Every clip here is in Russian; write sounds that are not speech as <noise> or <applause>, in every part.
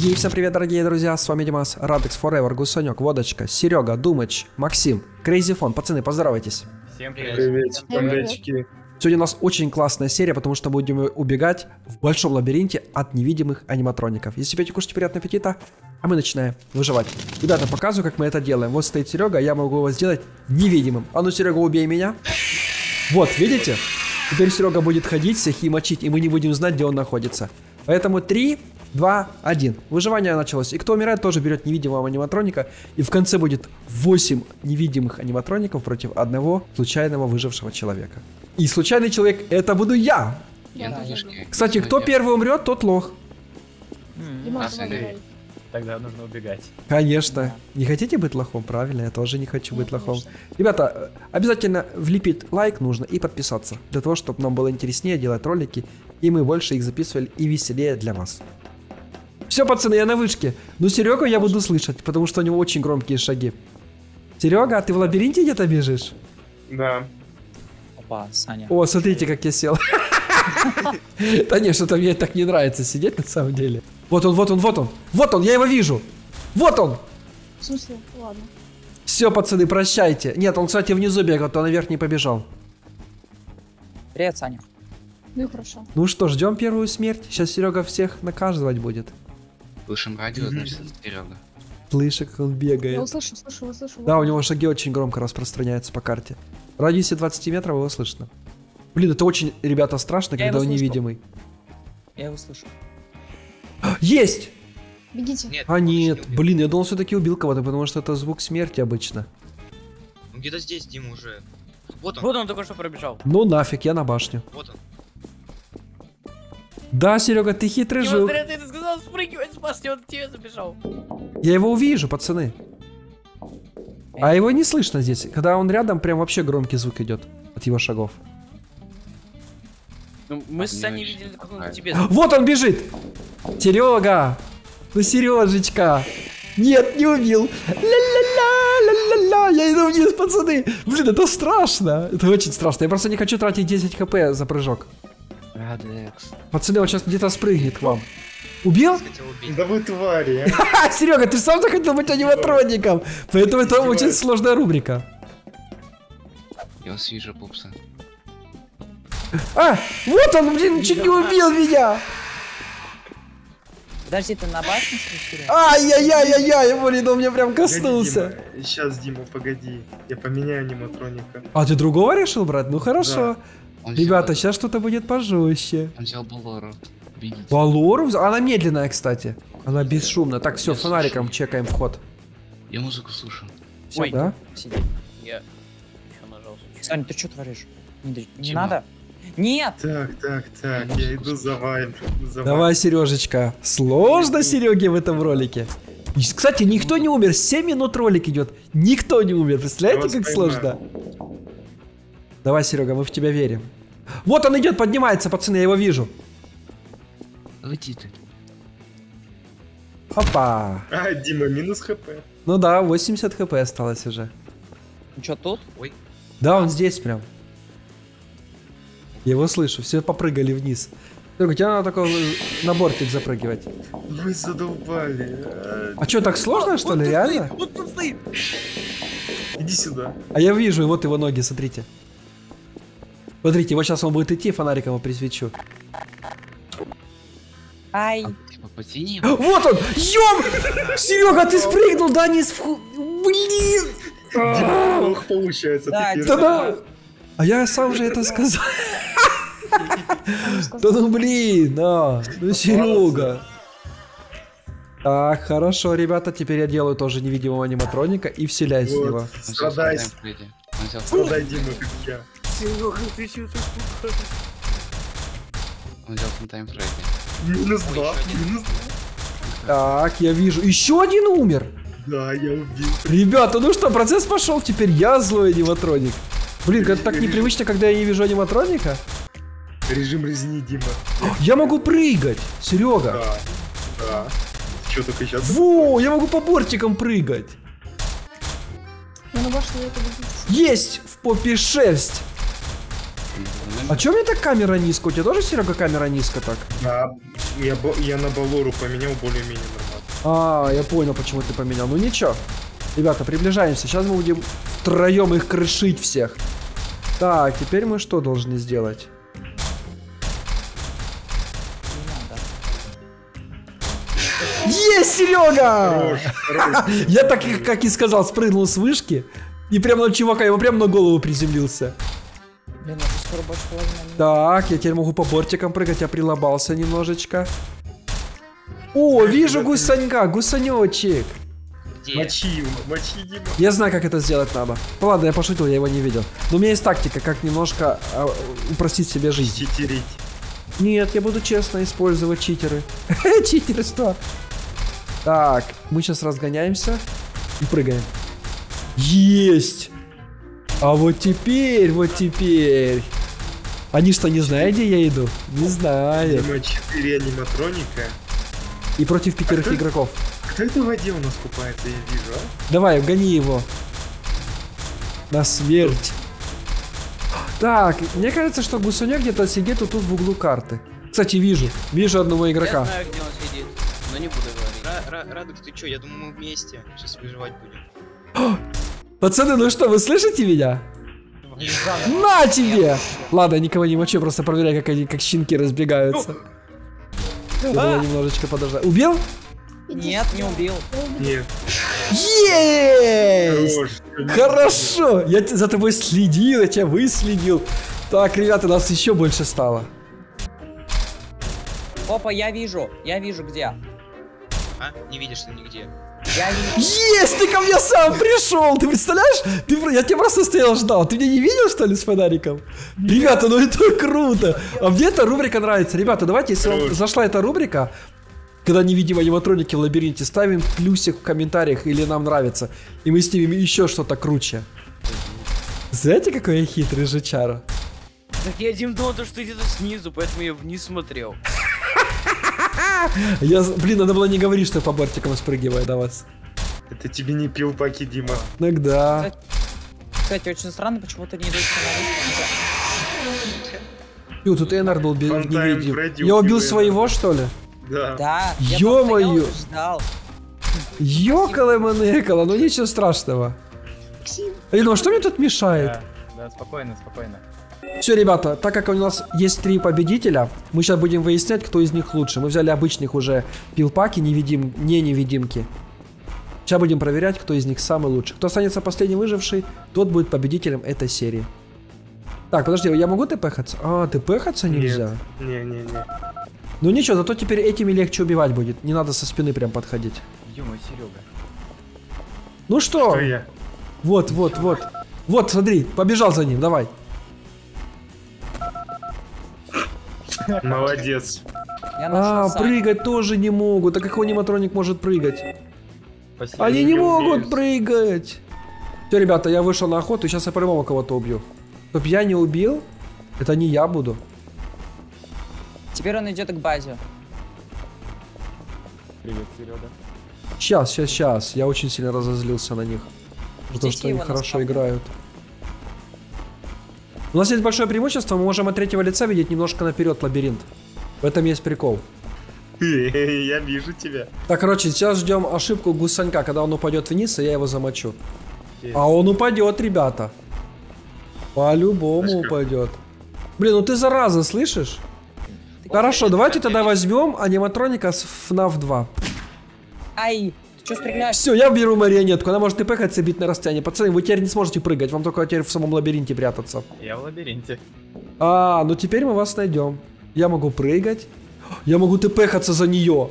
И всем привет, дорогие друзья, с вами Димас, Радекс Forever, Гусанек, Водочка, Серега, Думыч, Максим, Крейзифон. Пацаны, поздоровайтесь. Всем привет. Привет. Сегодня у нас очень классная серия, потому что будем убегать в большом лабиринте от невидимых аниматроников. Если пьете, кушайте, приятного аппетита, а мы начинаем выживать. Ребята, показываю, как мы это делаем. Вот стоит Серега, я могу его сделать невидимым. А ну, Серега, убей меня. Вот, видите? Теперь Серега будет ходить, всех и мочить, и мы не будем знать, где он находится. Поэтому 3, 2, 1. Выживание началось. И кто умирает, тоже берет невидимого аниматроника. И в конце будет 8 невидимых аниматроников против одного случайного выжившего человека. И случайный человек это буду я. Я Да. Кстати, кто первый умрет, тот лох. Тогда нужно убегать. Конечно. Не хотите быть лохом? Правильно, я тоже не хочу Ну, быть лохом. конечно. Ребята, э, обязательно влепить лайк нужно и подписаться. Для того, чтобы нам было интереснее делать ролики, и мы больше их записывали и веселее для вас. Все, пацаны, я на вышке. Ну, Серегу я буду слышать, потому что у него очень громкие шаги. Серега, а ты в лабиринте где-то бежишь? Да. Опа, Саня. О, смотрите, как я сел. <laughs> Да не, что-то мне так не нравится сидеть на самом деле. Вот он, вот он, вот он. Вот он, я его вижу. Вот он. В смысле? Ладно. Все, пацаны, прощайте. Нет, он, кстати, внизу бегал, то наверх не побежал. Привет, Саня. Ну и хорошо. Ну что, ждем первую смерть. Сейчас Серега всех наказывать будет. Слышим радио, значит, это Серега. Слышь, как он Я бегает. услышу, слышу, услышу. Да, у него шаги очень громко распространяются по карте. В радиусе 20 метров его слышно. Блин, это очень, ребята, страшно, Я когда его он слышу. невидимый. Я его слышу. <gasps> Есть! Бегите. Нет, А нет, не блин, я думал, все-таки убил кого-то, потому что это звук смерти обычно. Он где-то здесь, Дима, уже. Вот он, Вот он только что пробежал. Ну нафиг, я на башню. вот он. Да, Серега, ты хитрый жук. ты это сказал, спрыгивай с башни, он к тебе забежал. Я его увижу, пацаны. А его не слышно здесь. Когда он рядом, прям вообще громкий звук идет от его шагов. Ну, мы с Саней видели, как он к тебе <gasps> Вот он бежит! Серега! Ну, Сережечка! Нет, не убил! Ля-ля-ля, ля-ля-ля! Я иду вниз, пацаны! Блин, это страшно! Это очень страшно. Я просто не хочу тратить 10 хп за прыжок. Радекс. Пацаны, он сейчас где-то спрыгнет к вам. Убил? Да вы твари. <laughs> Серега, ты сам захотел быть аниматроником! Поэтому это очень сложная рубрика. Я вас вижу, пупсы. А, вот он, блин, чуть не убил меня! Подожди, ты на башне что ли? Ай-яй-яй-яй-яй, блин, он меня прям коснулся. Сейчас, Дима, погоди. Я поменяю аниматроника. А ты другого решил брать? Ну хорошо. Ребята, сейчас что-то будет пожестче. Он взял Балору. Бегите. Балору? взял? Она медленная, кстати. Она бесшумная. Так, все, Я фонариком слышу. чекаем вход. Я музыку слушаю. Всё, Ой, да? Сиди. Я еще нажал. А Саня, ты что творишь? Не, не надо? Нет! Так, так, так. Ну, Я иду за вами. За Давай, Сережечка. Сложно Сереге в этом ролике. И, Кстати, никто не умер. 7 минут ролик идет. Никто не умер. Представляете, Я как поймаю. сложно? Давай, Серега, мы в тебя верим. Вот он идет, поднимается, пацаны, я его вижу. Лети ты. Опа. А, Дима, минус хп. Ну да, 80 хп осталось уже. Ну что, тут? Ой, Да, он здесь прям. Я его слышу, все попрыгали вниз. Серега, тебе надо только на бортик запрыгивать. Вы задолбали. А, А что, так сложно, что ли, реально? Вот тут стоит! Иди сюда. А я вижу, вот его ноги, смотрите. Смотрите, вот сейчас он будет идти, фонариком его присвечу. Ай! типа потяни. Вот он! Ём! Серега, ты спрыгнул, да, не сфу... Блин! Плохо получается. Да, ты первый. Да-да! А я сам же это сказал. Да ну блин, да. Ну Серега. Так, хорошо, ребята, теперь я делаю тоже невидимого аниматроника и вселяюсь в Вот, него. Он взял Страдай, страдай, Дима, как я. Он взял Фантайм Фредди. Минус два. Минус Так, я вижу. Еще один умер. Да, я убил. Ребята, ну что, процесс пошел, теперь я злой аниматроник. Блин, это так непривычно, когда я не вижу аниматроника. Режим резни, Дима. Я могу прыгать, Серега. Да. Да. Че только сейчас? Во, я могу по бортикам прыгать. Буду. Есть в попе шерсть. А чё у меня так камера низко? У тебя тоже, Серега, камера низко так? Да. Я, я на Балору поменял более-менее нормально. А, я понял, почему ты поменял. Ну ничего. Ребята, приближаемся. Сейчас мы будем втроем их крышить всех. Так, теперь мы что должны сделать? Есть, Серега! <laughs> Я так, как и сказал, спрыгнул с вышки. И прямо на чувака, ему прямо на голову приземлился. Больше половины. Так, я теперь могу по бортикам прыгать, я прилобался немножечко. О, вижу гусанька, гусанечек. Где? Мочи его, мочи, Дима. Я знаю, как это сделать надо. Ну ладно, я пошутил, я его не видел. Но у меня есть тактика, как немножко а, упростить себе жизнь. Читерить. Нет, я буду честно использовать читеры. <laughs> Читеры что? Так, мы сейчас разгоняемся и прыгаем. Есть! А вот теперь, вот теперь. Они что, не знают, где я иду? Не знают. Дима, 4 аниматроника. И против пятерых А кто- игроков. Кто это в воде у нас купается, я вижу, а? Давай, гони его. На смерть. Так, мне кажется, что Гусуня где-то сидит вот тут в углу карты. Кстати, вижу. Вижу одного Я игрока. знаю, где он сидит, но не буду говорить. Ра- Ра- Радух, ты чё? Я думаю, мы вместе. Сейчас выживать будем. <gasps> Пацаны, ну что, вы слышите меня? На тебе! Ладно, я никого не мочу, просто проверяю, как они, как щенки разбегаются. Я думаю, немножечко подождать. Убил? Нет, не убил. Нет. Есть! Хорош. Хорошо! Я за тобой следил, я тебя выследил. Так, ребята, нас еще больше стало. Опа, я вижу, я вижу где. А? Не видишь ты нигде. Я вижу. Есть, ты ко мне сам пришел! Ты представляешь? Ты, я тебя просто стоял ждал. Ты меня не видел, что ли, с фонариком? Ребята, ну это круто! А мне эта рубрика нравится. Ребята, давайте, если вам зашла эта рубрика, когда не видим аниматроники в лабиринте, ставим плюсик в комментариях или нам нравится. И мы снимем еще что-то круче. Знаете, какой я хитрый жучара? Так я Дим думал, то, что где-то снизу, поэтому я вниз смотрел. Я, блин, надо было не говорить, что я по бортикам спрыгиваю до вас. Это тебе не пил паки, Дима. Иногда. Кстати, очень странно, почему-то не идут Ю, тут Энар был без- невидим. Я убил своего, что ли? Да. Да, Ё-моё. там стоял и ждал. Ёкало манекало, ну ничего страшного. Я думал, что мне тут мешает? Да, да, спокойно, спокойно. Все, ребята, так как у нас есть три победителя, мы сейчас будем выяснять, кто из них лучше. Мы взяли обычных уже пилпаки, невидим, не невидимки. Сейчас будем проверять, кто из них самый лучший. Кто останется последний выживший, тот будет победителем этой серии. Так, подожди, я могу тпхаться? А, тпхаться нельзя. Не-не-не. Ну ничего, зато теперь этими легче убивать будет. Не надо со спины прям подходить. Ё-моё, Серега. Ну что? Что я? Вот, вот, вот. Вот, смотри, побежал за ним, давай. Молодец. Я А, прыгать тоже не могут. А какой аниматроник может прыгать? Спасибо. Они не могут прыгать. Все, ребята, я вышел на охоту, сейчас я по-любому кого-то убью. Чтоб я не убил, это не я буду. Теперь он идет к базе. Привет, Серега. Сейчас, сейчас, сейчас. Я очень сильно разозлился на них. Ждите что они хорошо спавне. играют. У нас есть большое преимущество, мы можем от третьего лица видеть немножко наперед лабиринт. В этом есть прикол. <laughs> Я вижу тебя. Так, короче, сейчас ждем ошибку гусанька, когда он упадет вниз, и я его замочу. А он упадет, ребята. По-любому упадет. Блин, ну ты зараза, слышишь? Хорошо, давайте тогда возьмем аниматроника с FNAF 2. Ай, ты что стреляешь? Все, я беру марионетку, она может и пыхаться и бить на расстоянии. Пацаны, вы теперь не сможете прыгать, вам только теперь в самом лабиринте прятаться. Я в лабиринте. А, ну теперь мы вас найдем. Я могу прыгать. Я могу тпхаться за нее.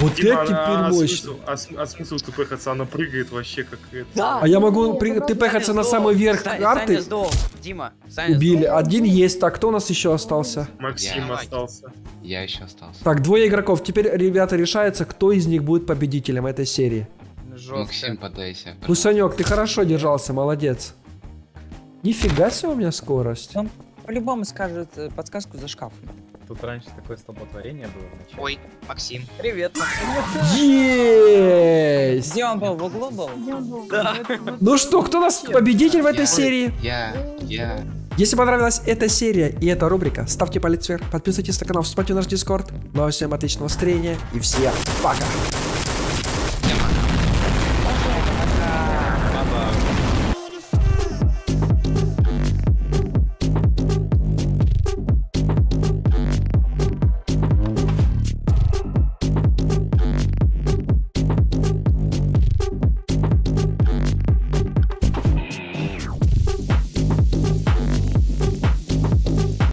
Вот Дима, это теперь а мощно. смысл- А см- а смысл тпхаться? Она прыгает вообще как это. Да. А я могу Нет, при... ну, тпхаться на самый верх Саня- карты. Саня сдох. Дима, Саня Убили. сдох. Один есть. Так, кто у нас еще остался? Максим Я. остался. Я еще остался. Так, двое игроков. Теперь, ребята, решается, кто из них будет победителем этой серии. Жестко. Максим, подайся. Гусанек, ты хорошо держался, молодец. Нифига себе у меня скорость. Он по-любому скажет э, подсказку за шкафом. Тут раньше такое столпотворение было вначале. Ой, Максим. Привет, Максим. Есть! Где он был? В углу был? Да. Ну что, кто у нас победитель в этой серии? Я, я, Если понравилась эта серия и эта рубрика, ставьте палец вверх, подписывайтесь на канал, вступайте в наш дискорд. Ну а всем отличного настроения и всем пока!